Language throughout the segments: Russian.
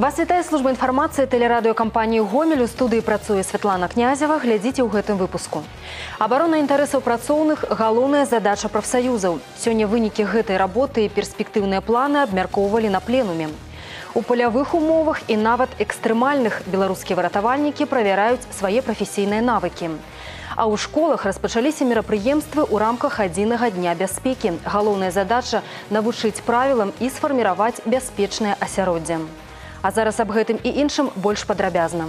Вас вітае служба інфармацыі тэлерадыёкампаніі гомель у студыі працуе Святлана князева глядзіце ў гэтым выпуску абарона інтарэсаў працоўных галоўная задача прафсаюзаў сёння вынікі гэтай работы і перспектыўныя планы абмяркоўвалі на пленуме у палявых умовах і нават экстрэмальных беларускія выратавальнікі правяраюць свае прафесійныя навыкі а ў школах распачаліся мерапрыемствы ў рамках адзінага дня бяспекі галоўная задача навучыць правілам і сфарміраваць бяспечнае асяроддзе А зараз аб гэтым і іншым больш падрабязна.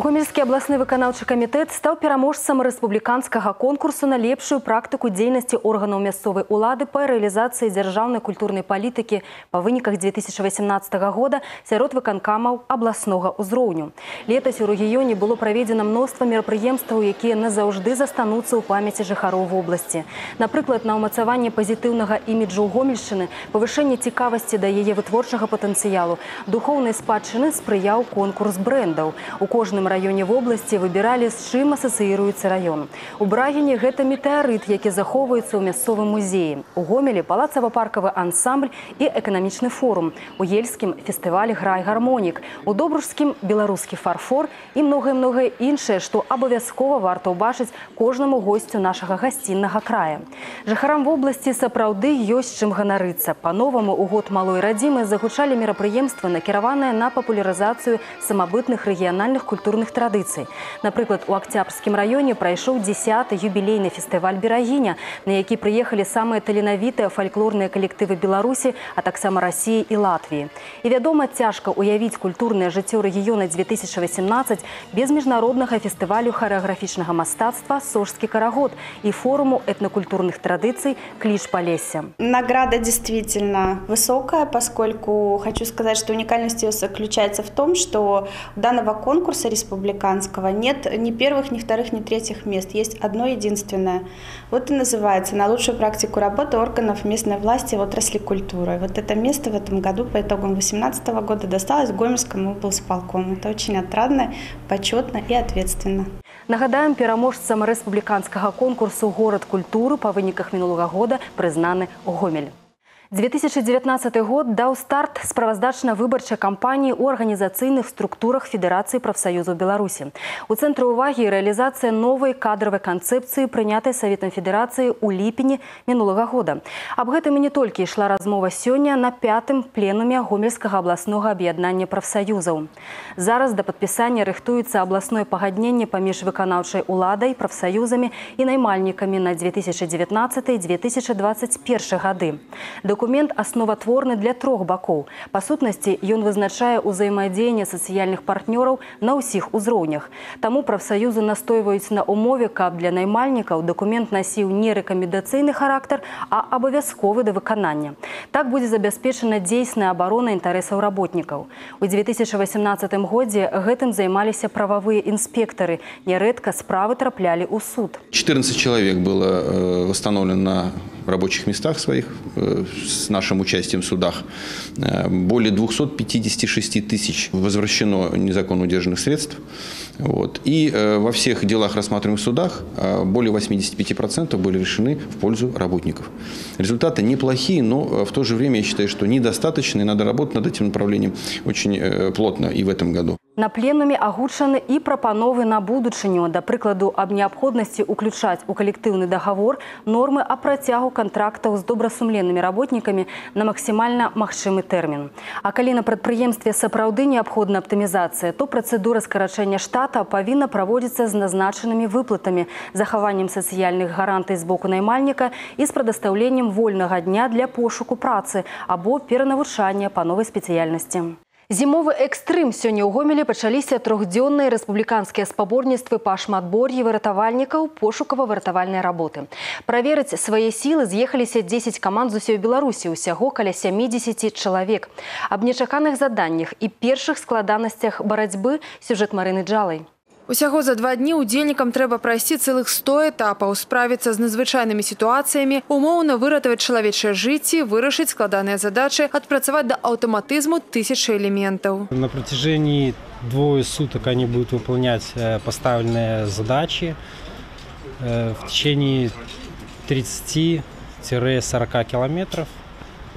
Гомельскі абласны выканаўчы камітэт стаў пераможцам рэспубліканскага конкурсу на лепшую практыку дзейнасці органаў мясцовай улады па рэалізацыі дзяржаўнай культурнай палітыкі па выніках 2018 года сярод выканкамаў абласнога ўзроўню. Летась у рэгіёне было праведзена мноства мерапрыемстваў, якія назаўжды застануцца ў памяці жыхароў вобласці. Напрыклад, на ўмацаванне пазітыўнага іміджу гомельшчыны, павышэнне цікавасці да яе вытворчага патэнцыялу, духоўнай спадчыны спрыяў конкурс брэндаў. У кожным кожным раёне вобласці выбіралі з чым асацыіруецца раён. У брагіне гэта метэарыт, які захоўваецца ў мясцовым музеі. У гомелі палацава-паркавы ансамбль і эканамічны форум. У ельскім фестывалі грай гармонік. У добружскім беларускі фарфор і многае многае іншае, што абавязкова варта ўбачыць кожнаму госцю нашага гасціннага края. Жыхарам вобласці сапраўды ёсць чым ганарыцца. Па-новаму у год малой радзімы загучалі мерапрыемствы, накіраваныя на папулярызацыю самабытных рэгіянальных культур культурных традыцый. Напрыклад, у акцябрскім раёне прайшоў 10 юбілейны фестываль берагіня, на які прыехалі самыя таленавітыя фальклорныя калектывы Беларусі, а таксама рассіі і Латвіі. І вядома, цяжка уявіць культурнае жыццё рэгіёна 2018 без міжнароднага фестывалю харэаграфічнага мастацтва сожскі карагод і форуму этнокультурных традыцый кліш Полесья. Награда действительно высокая, поскольку хочу сказать, что уникальность ее заключается в том, что у данного конкурса республиканского нет ни первых, ни вторых, ни третьих мест. Есть одно единственное. Вот и называется «На лучшую практику работы органов местной власти в отрасли культуры». Вот это место в этом году по итогам 2018 года досталось Гомельскому облсполкому. Это очень отрадно, почетно и ответственно. Нагадаем, пераможцам рэспубліканскага конкурсу горад культуры па выніках мінулага года прызнаны Гомель. 2019 год даў старт справаздачна-выбарчай кампаніі ў арганізацыйных структурах федэрацыі прафсаюзу беларусі у цэнтры ўвагі рэалізацыя новай кадравай канцэпцыі прынятай саветам федэрацыі ў ліпені мінулага года аб гэтым і не толькі ішла размова сёння на пятым пленуме гомельскага абласнога аб'яднання прафсаюзаў зараз да падпісання рыхтуецца абласное пагадненне паміж выканаўчай уладай прафсаюзамі і наймальнікамі на 2019 2021 гады да документ асноватворны для трох бакоў. Па сутнасці ён вызначае ўзаемадзеянне сацыяльных партнёраў на ўсіх узроўнях. Таму прафсаюзы настойваюць на умове, каб для наймальнікаў дакумент насіў не рэкамендацыйны характар, а абавязковы да выканання. Так будзе забяспечана дзейсная абарона інтарэсаў работнікаў. У 2018 годзе гэтым займаліся прававыя інспектары. Нярэдка справы траплялі ў суд. 14 чалавек было э, восстановлено на рабочих местах своих э, с нашим участием в судах. Э, более 256 тысяч возвращено незаконно удержанных средств. Вот. И э, во всех делах, рассматриваемых в судах, более 85% были решены в пользу работников. Результаты неплохие, но в то же время я считаю, что недостаточно, и надо работать над этим направлением очень плотно и в этом году. На пленуме агучаны і прапановы на будучыню, да прыкладу аб неабходнасці ўключаць у калектыўны дагавор нормы о працягу кантрактаў з добрасумленнымі работнікамі на максімальна магчымы тэрмін. А калі на прадпрыемстве сапраўды неабходна аптымізацыя, то працэдура скарачэння штата павінна праводзіцца з назначанымі выплатамі, захаваннем сацыяльных гарантый з боку наймальніка і з прадастаўленнем вольнага дня для пошуку працы або перанавучання па новай спецыяльнасці. Зімовы экстрым сёння ў гомелі пачаліся трохдзённыя рэспубліканскія спаборніцтвы па шматбор'і выратавальнікаў пошукава-выратавальнай работы. Праверыць свае сілы з'ехаліся 10 каманд з усёй Беларусі, усяго каля 70 чалавек. Аб нечаканых заданнях і першых складанасцях барацьбы сюжэт Марыны Джалай. Усяго за два дні удзельнікам трэба прайсці цэлых 100 этапаў, справіцца з надзвычайнымі сітуацыямі, умоўна выратаваць чалавечыя жыцці, вырашыць складаныя задачы, адпрацаваць да аўтаматызму тысячи элементаў. На протяжении двое суток они будут выполнять э, поставленные задачи э, в течение 30-40 километров.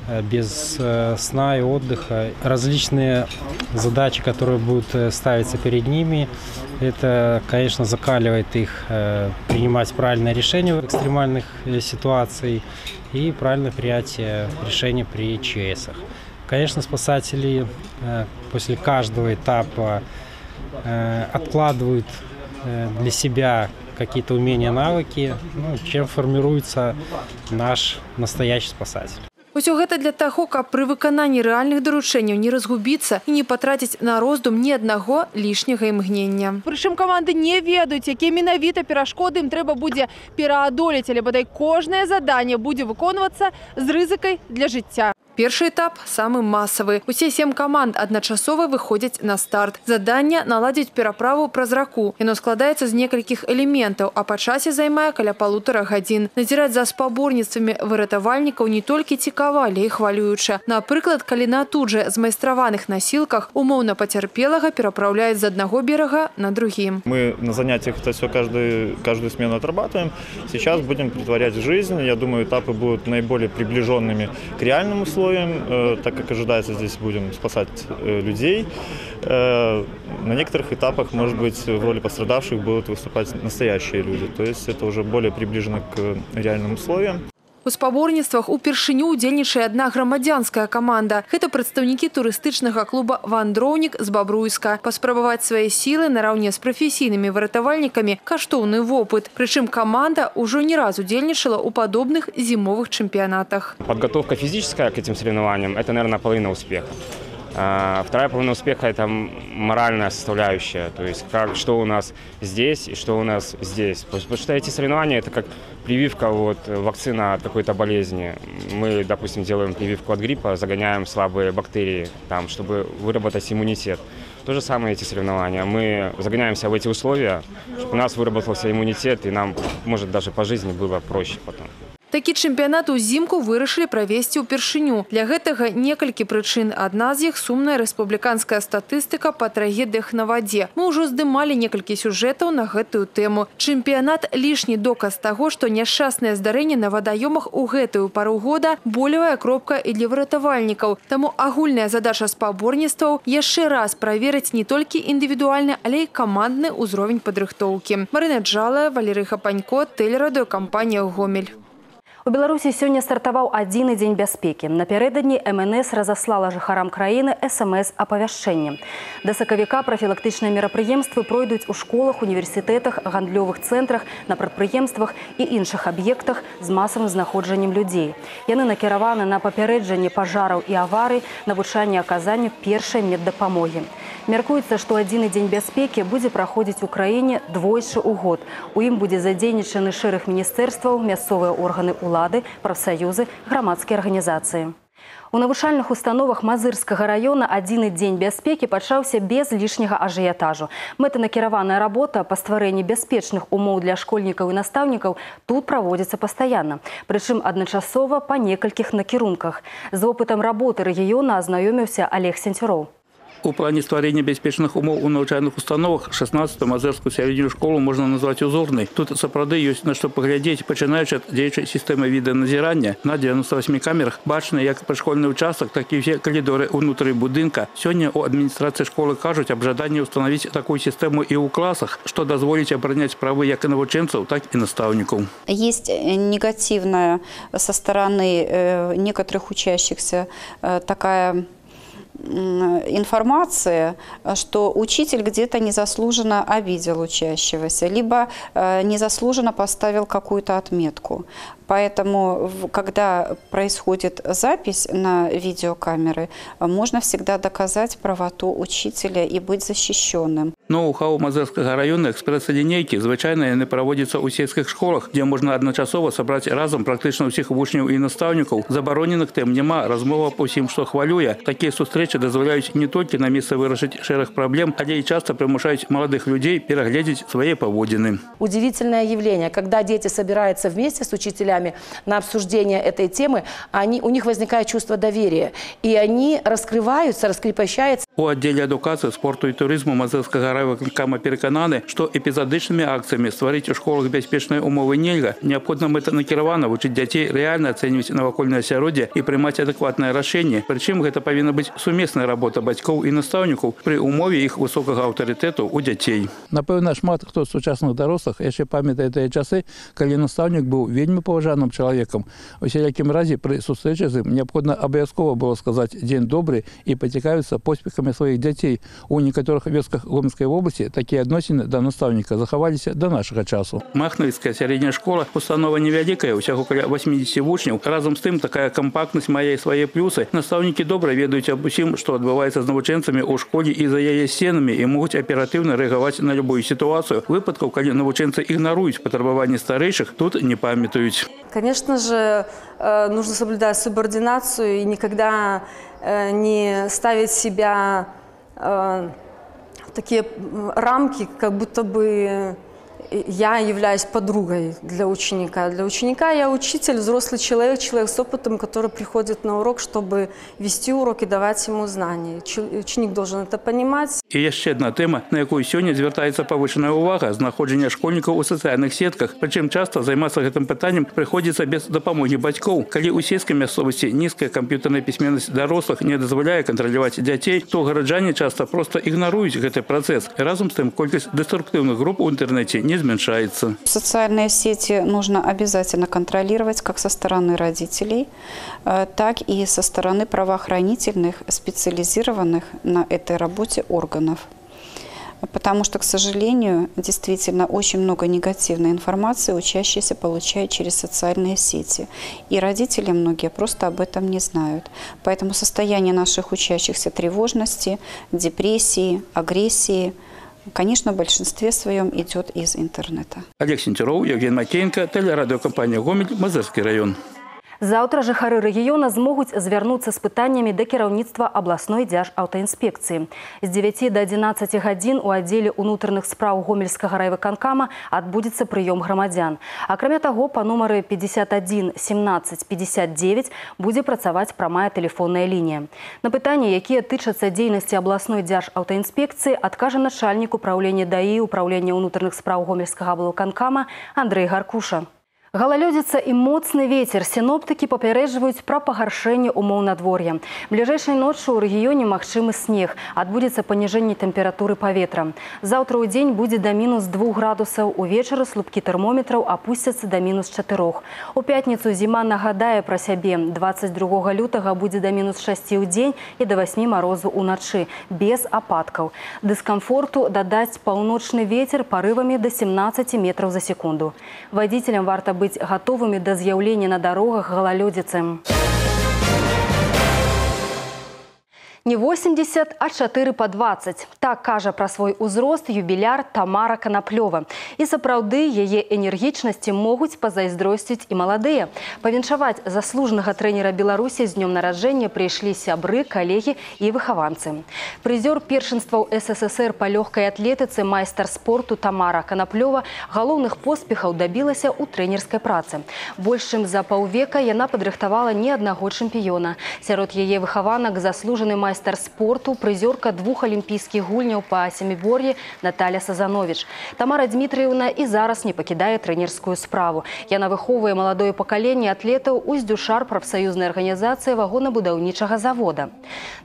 э, без э, сна и отдыха. Различные задачи, которые будут э, ставиться перед ними, это, конечно, закаливает их принимать правильное решение в экстремальных ситуациях и правильное принятие решений при ЧСах. Конечно, спасатели после каждого этапа откладывают для себя какие-то умения, навыки, ну, чем формируется наш настоящий спасатель. Усё гэта для таго, каб пры выкананні рэальных даручэнняў не разгубіцца і не патраціць на роздум ні аднаго лішняга імгнення. Прычым каманды не ведаюць, якія менавіта перашкоды ім трэба будзе пераадолець, але бадай кожнае заданне будзе выконвацца з рызыкай для жыцця. Першы этап самы масавы. Усе сем каманд адначасова выходзяць на старт. Заданне наладзіць пераправу праз раку. Яно складаецца з некалькіх элементаў, а па часе займае каля палутара гадзін. Назіраць за спаборніцтвамі выратавальнікаў не толькі цікава, але і хвалююча. Напрыклад, калі на тут жа змайстраваных насілках умоўна пацярпелага перапраўляюць з аднаго берага на другім. Мы на занятиях это все каждую, каждую смену отрабатываем. Сейчас будем притворять в жизнь. Я думаю, этапы будут наиболее приближенными к реальным условиям условиям, э, так как ожидается, здесь будем спасать э, людей. Э, на некоторых этапах, может быть, в роли пострадавших будут выступать настоящие люди. То есть это уже более приближено к реальным условиям. У спаборніцтвах упершыню ўдзельнічае одна грамадзянская каманда. Гэта прадстаўнікі турыстычнага клуба вандроўнік з бабруйска. Паспрабаваць свае сілы нараўне з прафесійнымі выратавальнікамі каштоўны вопыт. Прычым каманда ўжо не раз удзельнічала ў падобных зімовых чэмпіянатах. Подготовка физическая к этим соревнованиям – это, наверное, половина успеха. Вторая половина успеха – это моральная составляющая, то есть как, что у нас здесь и что у нас здесь. Потому что эти соревнования – это как прививка, вот, вакцина от какой-то болезни. Мы, допустим, делаем прививку от гриппа, загоняем слабые бактерии, там, чтобы выработать иммунитет. То же самое эти соревнования. Мы загоняемся в эти условия, чтобы у нас выработался иммунитет, и нам, может, даже по жизни было проще потом. Такі чэмпіянат узімку вырашылі правесці ўпершыню. Для гэтага некалькі прычын. Адна з іх сумная рэспубліканская статыстыка па трагедыях на вадзе. Мы ўжо здымалі некалькі сюжэтаў на гэтую тэму. Чэмпіянат лішні доказ таго, што няшчасныя здарэнні на вадаёмах у гэтую пару года болевая кропка і для выратавальнікаў. Таму агульная задача спаборніцтваў яшчэ раз праверыць не толькі індывідуальны, але і камандны ўзровень падрыхтоўкі. Марына Джалая, Валерый Хапанько, тэлерадыёкампанія Гомель. У Беларусі сёння стартаваў адзіны дзень бяспекі. Напярэдадні МНС разаслала жыхарам краіны СМС-апавяшчэнне. Да сакавіка прафілактычныя мерапрыемствы пройдуць у школах, універсітэтах, гандлёвых цэнтрах, на прадпрыемствах і іншых аб'ектах з масавым знаходжаннем людзей. Яны накіраваны на папярэджанне пажараў і аварый, навучанне аказанню першай меддапамогі. Мяркуецца, што адзіны дзень бяспекі будзе праходзіць у краіне двойчы ў год. У ім будзе задзейнічаны шэраг міністэрстваў, мясцовыя органы ўлады, прафсаюзы, грамадскія арганізацыі. У навучальных установах мазырскага района адзіны дзень бяспекі пачаўся без лішняга ажыятажу. Мэтанакіраваная работа па стварэнні бяспечных умоў для школьнікаў і настаўнікаў тут праводзіцца пастаянна. Прычым адначасова па некалькіх накірунках. З опытам работы рэгіёна азнаёміўся Олег Сенцюроў. У плане стварэння бяспечных умоў у навучальных установах 16 мазырскую сярэднюю школу можна назваць узорнай. Тут сапраўды ёсць на што паглядзець, пачынаючы ад дзеючай сістэмы відэаназірання на 98 камерах бачна як прышкольны ўчастак, так і ўсе калідоры ўнутры будынка. Сёння у адміністрацыі школы кажуць аб жаданні ўстанавіць такую сістэму і ў класах, што дазволіць абараняць правы як і навучэнцаў, так і настаўнікаў. Есть негативная со стороны э, некоторых учащихся э, такая информация, что учитель где-то незаслуженно обидел учащегося, либо э, незаслуженно поставил какую-то отметку. Поэтому, когда происходит запись на видеокамеры, можно всегда доказать правоту учителя и быть защищенным. Но у хау Мазырскага района экспресс-линейки звычайно не проводятся у сельских школах, где можно одночасово собрать разом практично всех вучняў и наставников. Забороненных тем нема размова по всем, что хвалюя. Такие встречи дозволяют не только на место выразить шерах проблем, а и часто примушают молодых людей переглядеть свои поводины. Удивительное явление, когда дети собираются вместе с учителями, на обсуждение этой темы, они, у них возникает чувство доверия. И они раскрываются, раскрепощаются. У отделе адукации, спорту и туризма Мазырского райвыканкама перекананы, што эпізадычнымі акцыямі стварыць у школах бяспечныя умовы нельга. Неабходна мэтанакіравана вучыць дзяцей рэальна ацэньваць навакольнае асяроддзе і прымаць адэкватнае рашэнне. Прычым гэта павінна быць сумесная работа бацькоў і настаўнікаў пры умове іх высокага аўтарытэту у дзяцей. Напэўна, шмат хто з сучасных дарослых яшчэ памятае тыя часы, калі настаўнік быў вельмі паважаным чалавекам. У сялякім разе пры сустрэчы з ім неабходна абавязкова было сказаць дзень добры і пацікавіцца поспехамі сваіх дзяцей. У некаторых вёсках гомельскай вобласці такія адносіны да настаўніка захаваліся да нашага часу. Махновіцкая сярэдняя школа установа невялікая, усяго каля 80 вучняў. Разам з тым такая кампактнасць мае свае плюсы. Настаўнікі добра ведаюць аб усім, што адбываецца з навучэнцамі ў школе і за яе сценамі і могуць аператыўна рэагаваць на любую сітуацыю. Выпадкаў, калі навучэнцы ігнаруюць патрабаванні старэйшых, тут не памятаюць. Конечно же, э, нужно соблюдать субординацию и никогда э, не ставить себя э, в такие рамки, как будто бы я являюсь подругой для ученика. Для ученика я учитель, взрослый человек, человек с опытом, который приходит на урок, чтобы вести урок и давать ему знания. Ученик должен это понимать. И еще одна тема, на якую сегодня звертается повышенная увага – знаходжение школьников у социальных сетках. Причем часто заниматься этим питанием приходится без допомоги батьков. Коли у сельской местности низкая компьютерная письменность дорослых не дозволяет контролировать детей, то горожане часто просто игноруют этот процесс. Разом с тем, колькость деструктивных групп в интернете не зменшается. Социальные сети нужно обязательно контролировать как со стороны родителей, э, так и со стороны правоохранительных, специализированных на этой работе органов. Потому что, к сожалению, действительно очень много негативной информации учащиеся получают через социальные сети. И родители многие просто об этом не знают. Поэтому состояние наших учащихся тревожности, депрессии, агрессии – конечно, в большинстве своем идет из интернета. Олег Сентеров, Евгений Макеенко, телерадиокомпания «Гомель», Мазырский район. Заўтра жыхары рэгіёна змогуць звярнуцца з пытаннямі да кіраўніцтва абласной дзяржаўтаінспекцыі. З 9 до 11 гадзін у аддзеле ўнутраных спраў гомельскага райвыканкама адбудзецца прыём грамадзян. Акрамя таго, па нумары 51 17 59 будзе працаваць прамая тэлефонная лінія. На пытанні, якія тычацца дзейнасці абласной дзяржаўтаінспекцыі, адкажа начальнік управлення даі управлення ўнутраных спраў гомельскага аблаканкама Андрэй Гаркуша. Галалёдзіца і моцны ветер сіноптыкі папярэджваюць пра пагаршэнне умоў надвор'я. Бліжэйшай ноччу ў рэгіёне магчымы снег, адбудзецца паніжэнне тэмпературы паветра. Заўтра ў дзень будзе да мінус двух градусаў, увечары слупкі тэрмометраў апусцяцца да мінус чатырох. У пятніцу зіма нагадае пра сябе. 22 лютага будзе да мінус 6 ў дзень і да 8 марозу ўначы, без ападкаў. Дыскамфорту дадаць паўночны ветер парывамі да 17 метраў за секунду. Вадзіцелям варта быць гатовымі да з'яўлення на дарогах галалёдзіцы. Не 80, а 4 по 20. Так кажа пра свой узрост юбіляр Тамара Канаплёва. І сапраўды яе энергічнасці могуць пазайздросціць і маладыя. Павіншаваць заслужанага трэнера Беларусі з днём нараджэння прыйшлі сябры, калегі і выхаванцы. Прызёр першынстваў СССР па лёгкай атлетыцы майстар спорту Тамара Канаплёва галоўных поспехаў дабілася ў трэнерскай працы. Больш чым за паўвека яна падрыхтавала не аднаго чэмпіёна. Сярод яе выхаванак заслужаны майстар майстар спорту, прызёрка двух алімпійскіх гульняў па сямібор'і Наталя Сазанович. Тамара Дмітрыевна і зараз не пакідае трэнерскую справу. Яна выхоўвае маладое пакаленне атлетаў уздюшар прафсаюзнай арганізацыі вагонабудаўнічага завода.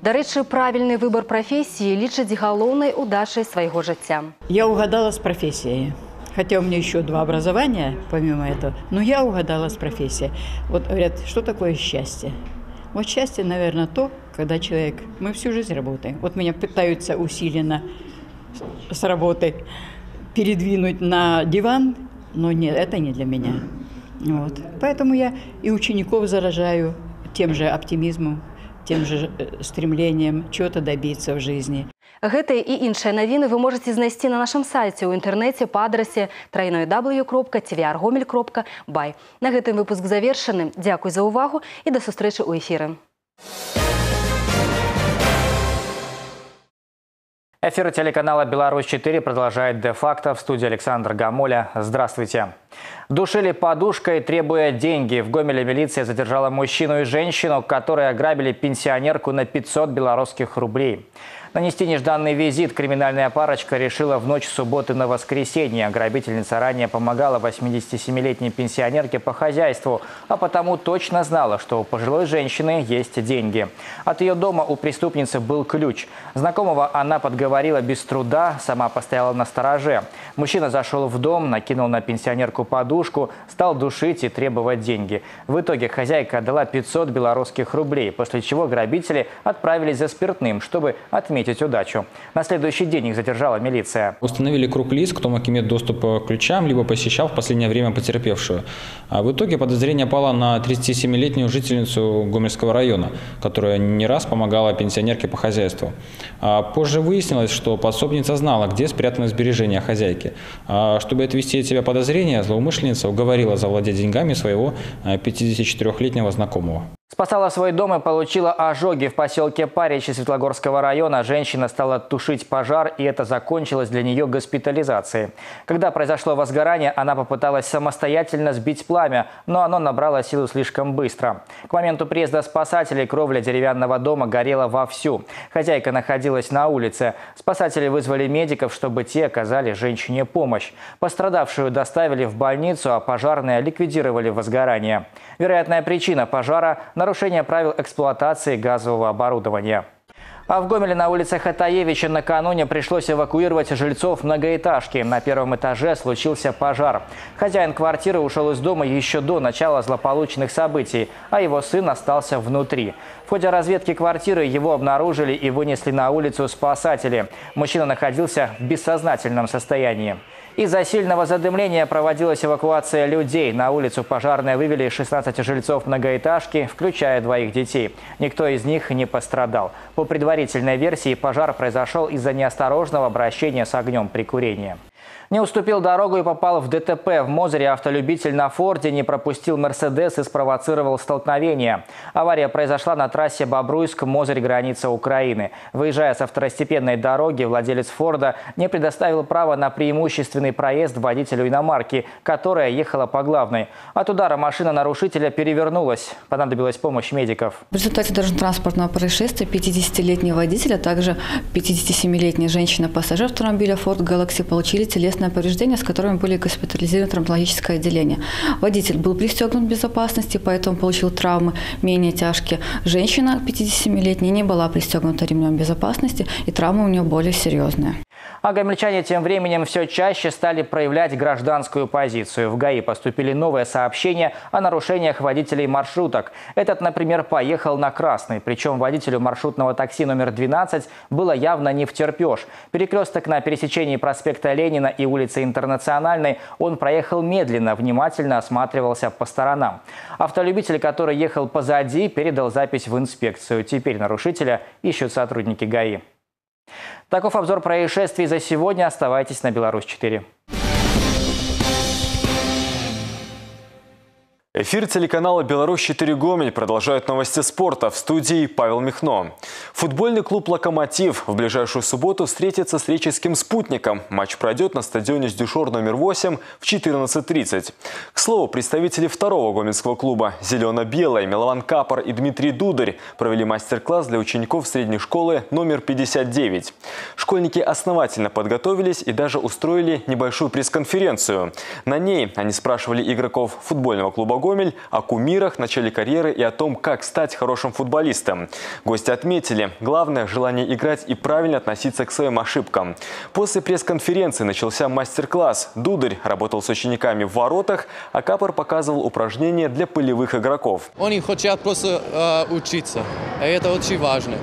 Дарэчы, правільны выбор прафесіі лічыць галоўнай удачай свайго жыцця. Я угадала с профессией. Хотя у меня еще два образования, помимо этого, но я угадала с профессией. Вот говорят, что такое счастье? Вот счастье, наверное, то, когда человек... Мы всю жизнь работаем. Вот меня пытаются усиленно с работы передвинуть на диван, но нет, это не для меня. Вот. Поэтому я и учеников заражаю тем же оптимизмом, тем же э, стремлением чего-то добиться в жизни. Гэтыя і іншыя навіны вы можете знайсці на нашым сайце ў інтэрнэце па адрасе трайной.tvr.гомель.бай. На гэтым выпуск завершаны. Дзякуй за ўвагу і да сустрэчы ў эфіры. Эфир телеканала «Беларусь-4» продолжает де-факто в студии Александр Гамоля. Здравствуйте. Душили подушкой, требуя деньги. В Гомеле милиция задержала мужчину и женщину, которые ограбили пенсионерку на 500 белорусских рублей. Нанести нежданный визит криминальная парочка решила в ночь субботы на воскресенье. Грабительница ранее помогала 87-летней пенсионерке по хозяйству, а потому точно знала, что у пожилой женщины есть деньги. От ее дома у преступницы был ключ. Знакомого она подговорила без труда, сама постояла на стороже. Мужчина зашел в дом, накинул на пенсионерку подушку, стал душить и требовать деньги. В итоге хозяйка отдала 500 белорусских рублей, после чего грабители отправились за спиртным, чтобы отметить удачу. На следующий день их задержала милиция. Установили круг лиц, кто мог иметь доступ к ключам, либо посещал в последнее время потерпевшую. А в итоге подозрение пало на 37-летнюю жительницу Гомельского района, которая не раз помогала пенсионерке по хозяйству. А позже выяснилось, что подсобница знала, где спрятаны сбережения хозяйки. А чтобы отвести от себя подозрения, злоумышленница уговорила завладеть деньгами своего 54-летнего знакомого. Спасала свой дом и получила ожоги в поселке Паричи Светлогорского района. Женщина стала тушить пожар, и это закончилось для нее госпитализацией. Когда произошло возгорание, она попыталась самостоятельно сбить пламя, но оно набрало силу слишком быстро. К моменту приезда спасателей кровля деревянного дома горела вовсю. Хозяйка находилась на улице. Спасатели вызвали медиков, чтобы те оказали женщине помощь. Пострадавшую доставили в больницу, а пожарные ликвидировали возгорание. Вероятная причина пожара – нарушение правил эксплуатации газового оборудования. А в Гомеле на улице Хатаевича накануне пришлось эвакуировать жильцов многоэтажки. На первом этаже случился пожар. Хозяин квартиры ушел из дома еще до начала злополучных событий, а его сын остался внутри. В ходе разведки квартиры его обнаружили и вынесли на улицу спасатели. Мужчина находился в бессознательном состоянии. Из-за сильного задымления проводилась эвакуация людей. На улицу пожарные вывели 16 жильцов многоэтажки, включая двоих детей. Никто из них не пострадал. По предварительной версии, пожар произошел из-за неосторожного обращения с огнем при курении. Не уступил дорогу и попал в ДТП. В Мозере автолюбитель на Форде не пропустил Мерседес и спровоцировал столкновение. Авария произошла на трассе Бобруйск-Мозырь, граница Украины. Выезжая со второстепенной дороги, владелец Форда не предоставил права на преимущественный проезд водителю иномарки, которая ехала по главной. От удара машина нарушителя перевернулась. Понадобилась помощь медиков. В результате дорожно-транспортного происшествия 50-летний водитель, а также 57-летняя женщина-пассажир автомобиля Ford Galaxy получили телесные телесные повреждения, с которыми были госпитализированы травматологическое отделение. Водитель был пристегнут безопасности, поэтому получил травмы менее тяжкие. Женщина 57-летняя не была пристегнута ремнем безопасности, и травмы у нее более серьезные. А гомельчане тем временем все чаще стали проявлять гражданскую позицию. В ГАИ поступили новые сообщения о нарушениях водителей маршруток. Этот, например, поехал на красный. Причем водителю маршрутного такси номер 12 было явно не втерпешь. Перекресток на пересечении проспекта Ленина и улицы Интернациональной он проехал медленно, внимательно осматривался по сторонам. Автолюбитель, который ехал позади, передал запись в инспекцию. Теперь нарушителя ищут сотрудники ГАИ. Таков обзор происшествий за сегодня. Оставайтесь на Беларусь-4. Эфир телеканала «Беларусь-4 Гомель» продолжают новости спорта. В студии Павел Михно. Футбольный клуб «Локомотив» в ближайшую субботу встретится с реческим спутником. Матч пройдет на стадионе «Сдюшор» номер 8 в 14.30. К слову, представители второго гомельского клуба «Зелено-белый» Милован Капор и Дмитрий Дударь провели мастер-класс для учеников средней школы номер 59. Школьники основательно подготовились и даже устроили небольшую пресс-конференцию. На ней они спрашивали игроков футбольного клуба Гомель о кумирах, начале карьеры и о том, как стать хорошим футболистом. Гости отметили, главное – желание играть и правильно относиться к своим ошибкам. После пресс-конференции начался мастер-класс. Дударь работал с учениками в воротах, а Капор показывал упражнения для полевых игроков. Они хотят просто э, учиться, и это очень важно,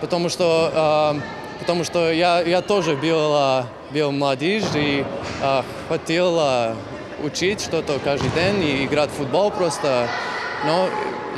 потому что, э, потому что я, я тоже был, был молодежь и э, хотел učiti što to kaže den i igrati futbol prosto. No,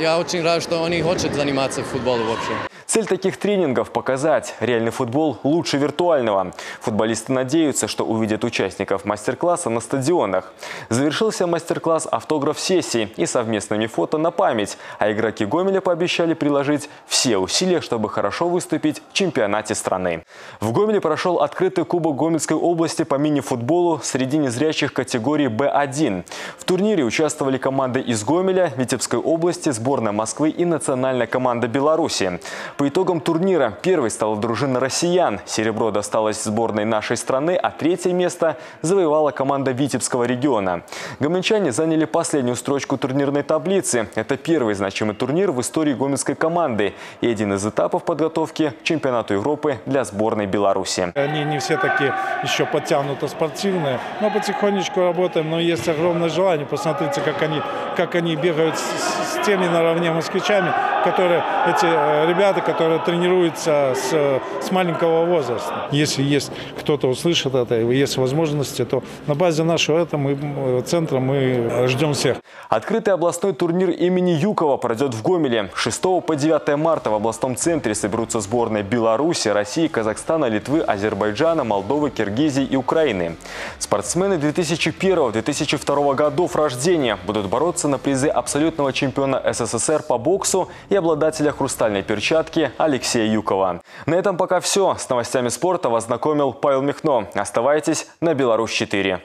ja učim rad što oni hoće zanimati se futbolu uopće. Цель таких тренингов – показать реальный футбол лучше виртуального. Футболисты надеются, что увидят участников мастер-класса на стадионах. Завершился мастер-класс автограф-сессии и совместными фото на память. А игроки Гомеля пообещали приложить все усилия, чтобы хорошо выступить в чемпионате страны. В Гомеле прошел открытый кубок Гомельской области по мини-футболу среди незрячих категории Б1. В турнире участвовали команды из Гомеля, Витебской области, сборная Москвы и национальная команда Беларуси. По итогам турнира первой стала дружина россиян. Серебро досталось сборной нашей страны, а третье место завоевала команда Витебского региона. Гомельчане заняли последнюю строчку турнирной таблицы. Это первый значимый турнир в истории гомельской команды и один из этапов подготовки к чемпионату Европы для сборной Беларуси. Они не все такие еще подтянуто спортивные, но потихонечку работаем, но есть огромное желание. Посмотрите, как они, как они бегают с, с теми наравне москвичами, которые, эти э, ребята, которые тренируются с, с маленького возраста. Если есть кто-то услышит это, есть возможности, то на базе нашего этого мы, центра мы ждем всех. Открытый областной турнир имени Юкова пройдет в Гомеле. 6 по 9 марта в областном центре соберутся сборные Беларуси, России, Казахстана, Литвы, Азербайджана, Молдовы, Киргизии и Украины. Спортсмены 2001-2002 годов рождения будут бороться на призы абсолютного чемпиона СССР по боксу и обладателя хрустальной перчатки Алексея Юкова. На этом пока все. С новостями спорта вас знакомил Павел Михно. Оставайтесь на Беларусь 4.